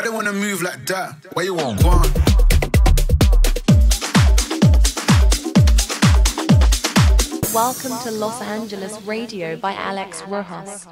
Why they wanna move like that? Why you want one? Welcome to Los Angeles Radio by Alex Rojas.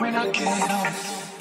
When I get off.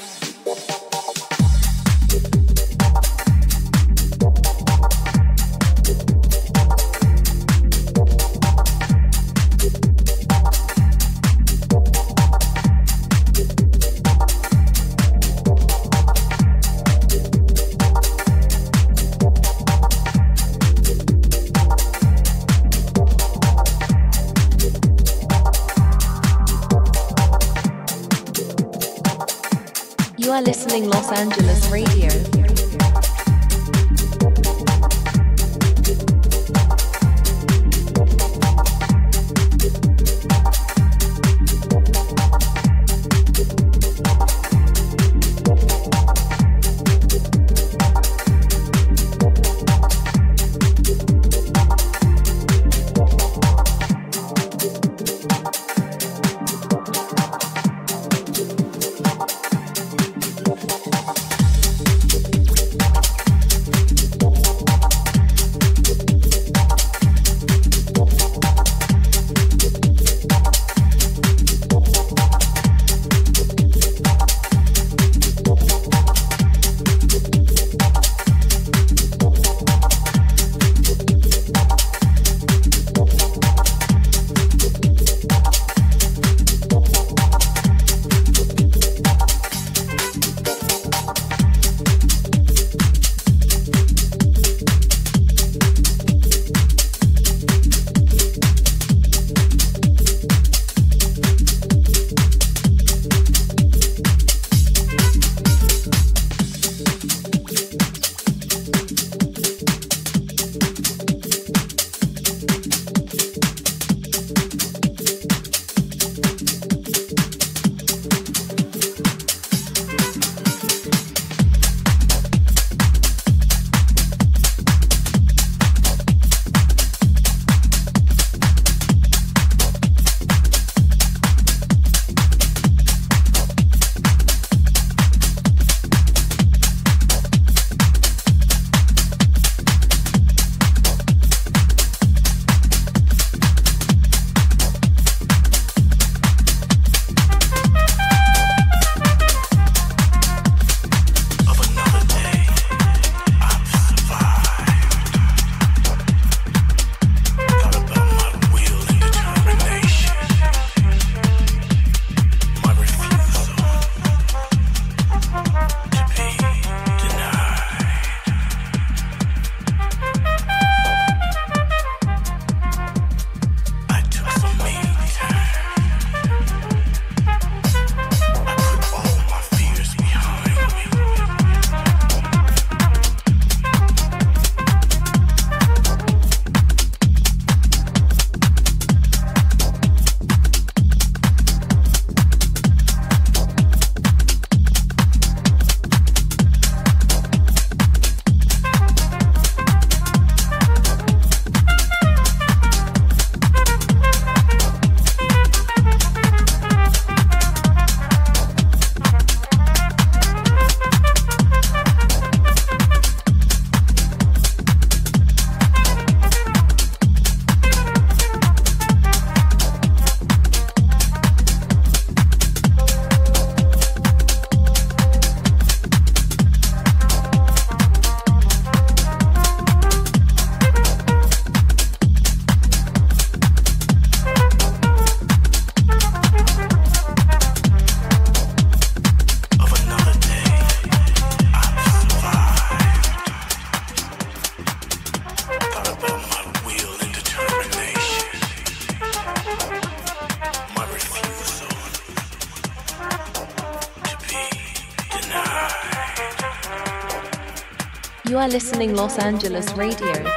Los Angeles Radio.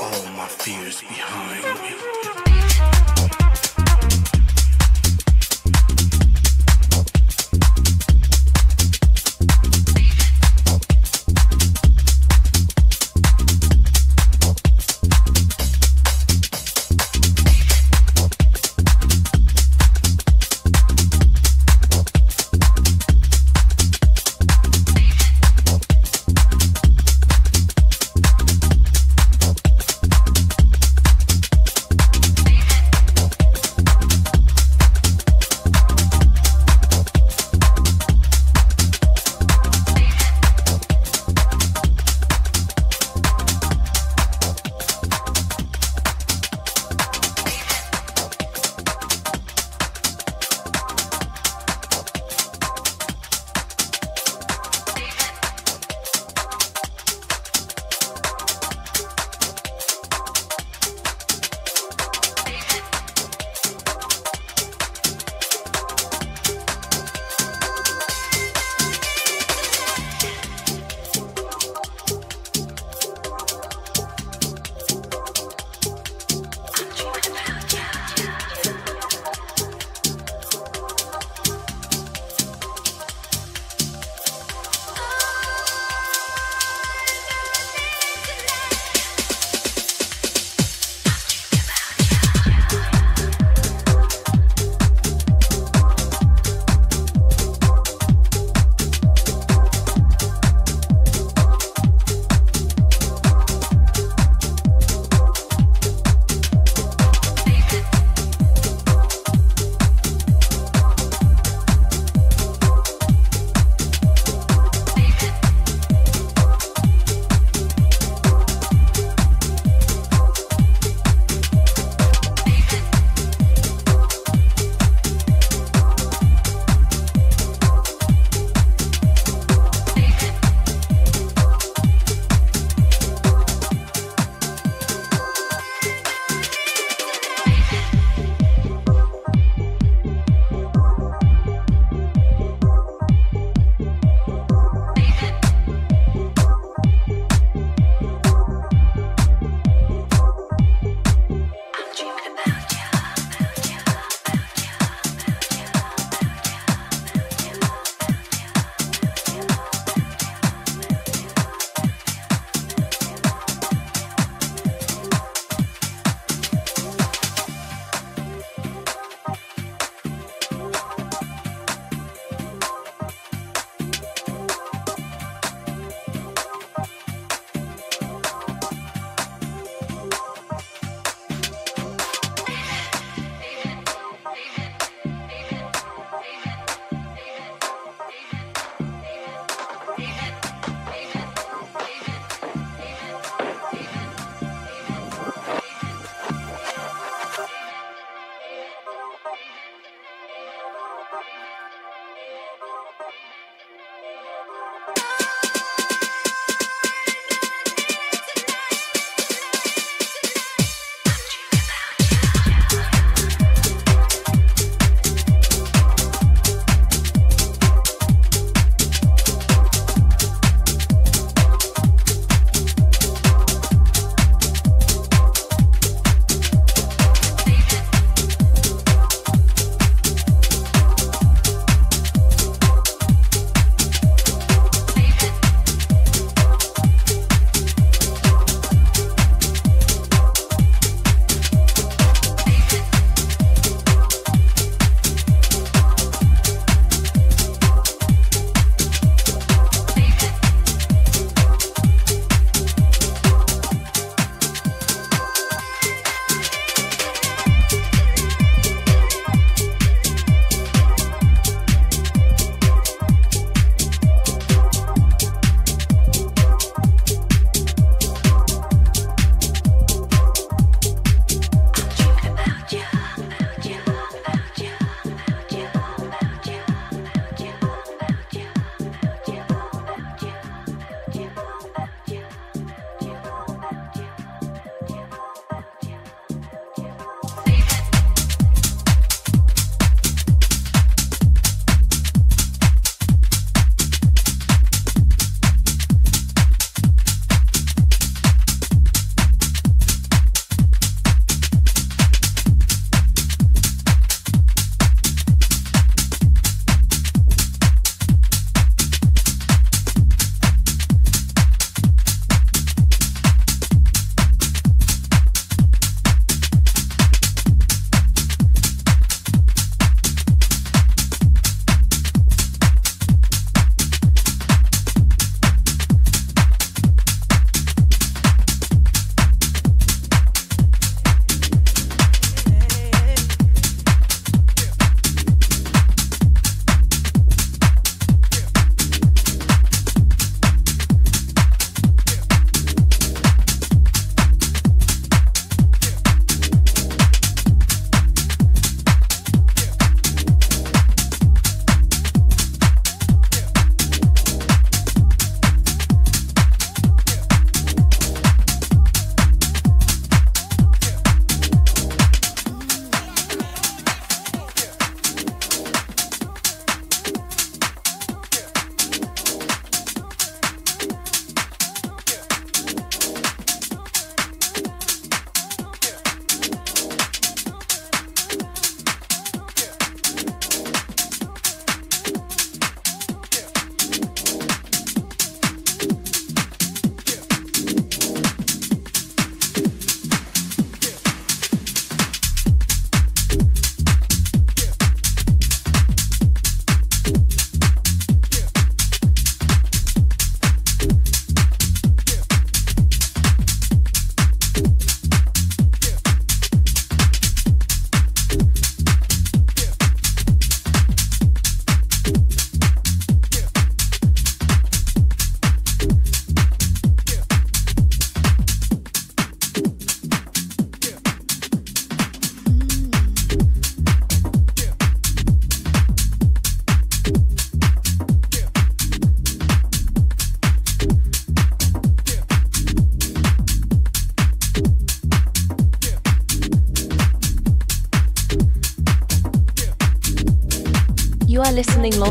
all my fears behind me.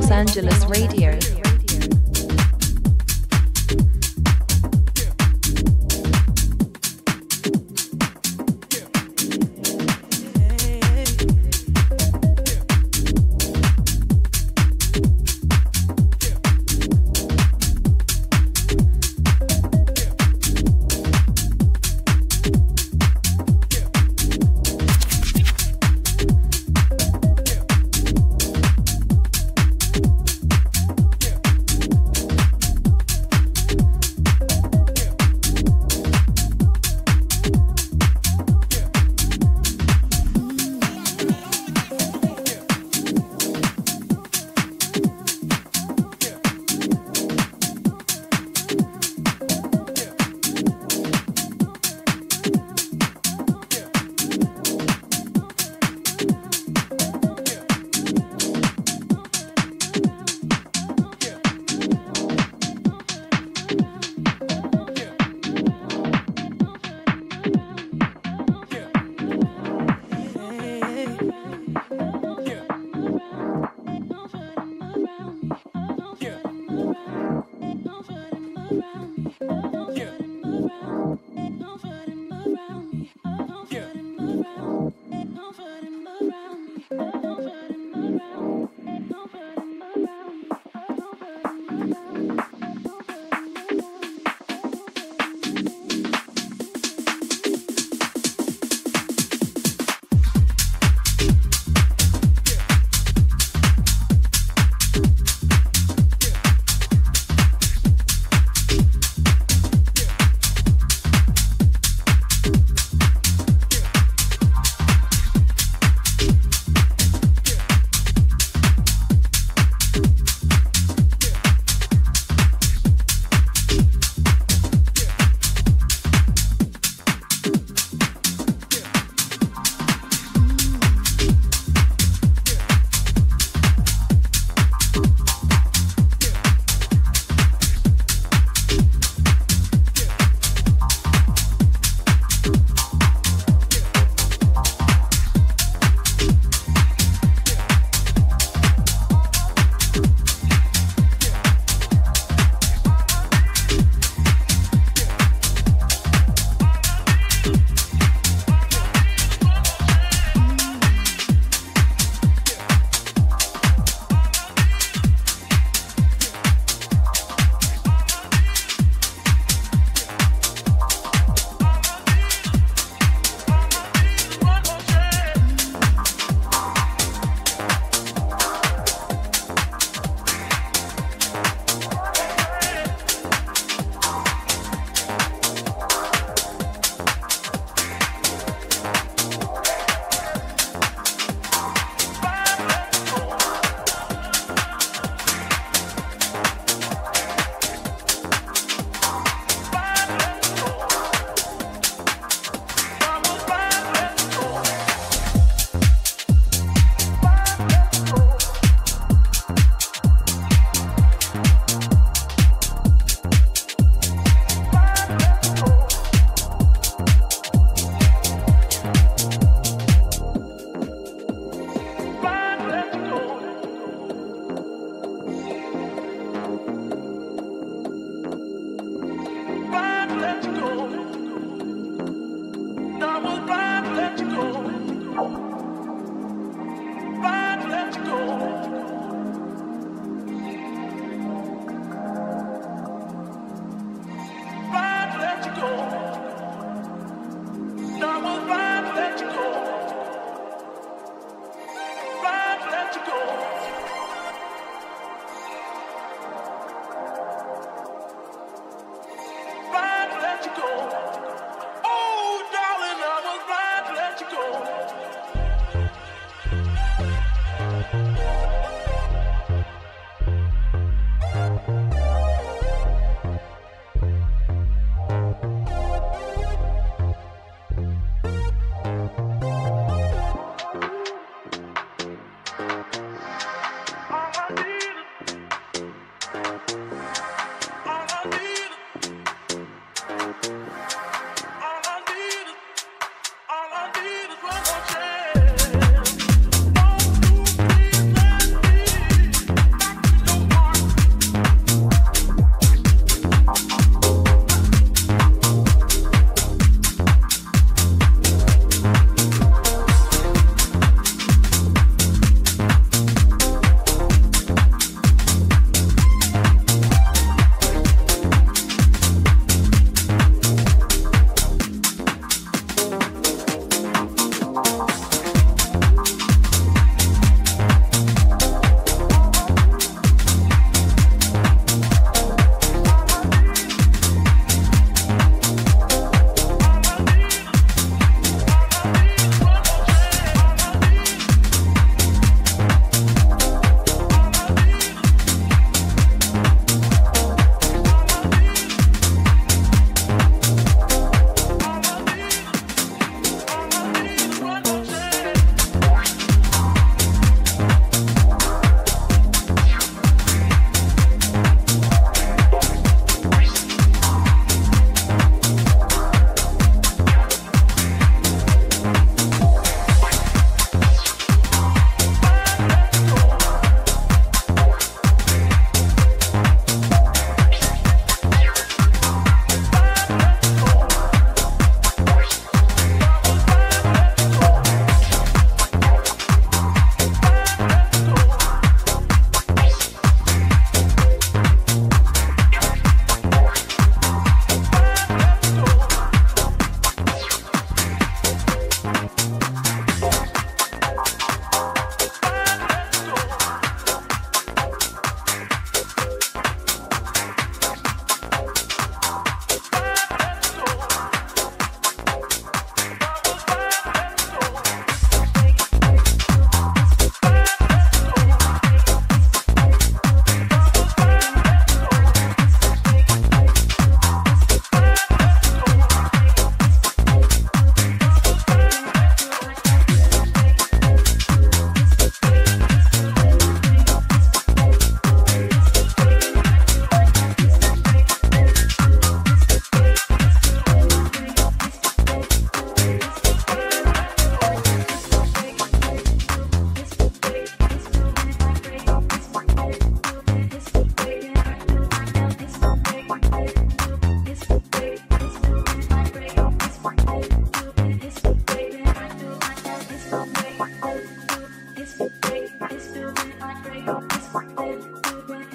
Los Angeles